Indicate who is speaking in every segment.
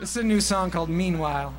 Speaker 1: This is a new song called Meanwhile.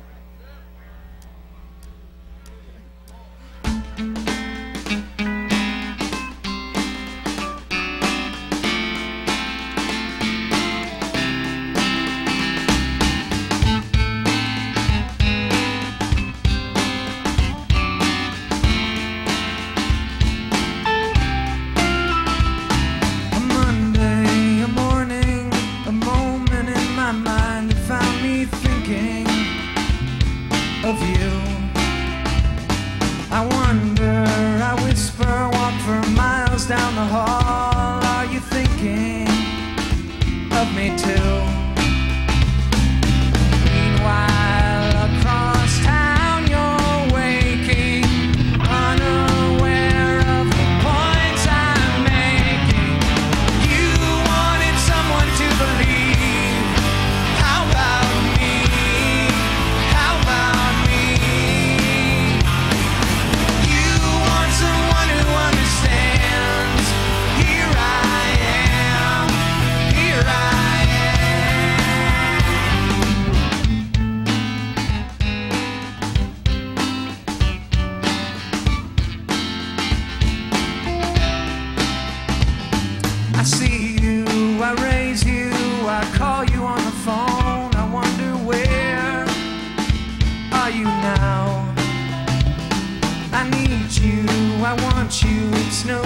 Speaker 1: me too. I call you on the phone. I wonder where are you now? I need you, I want you, it's no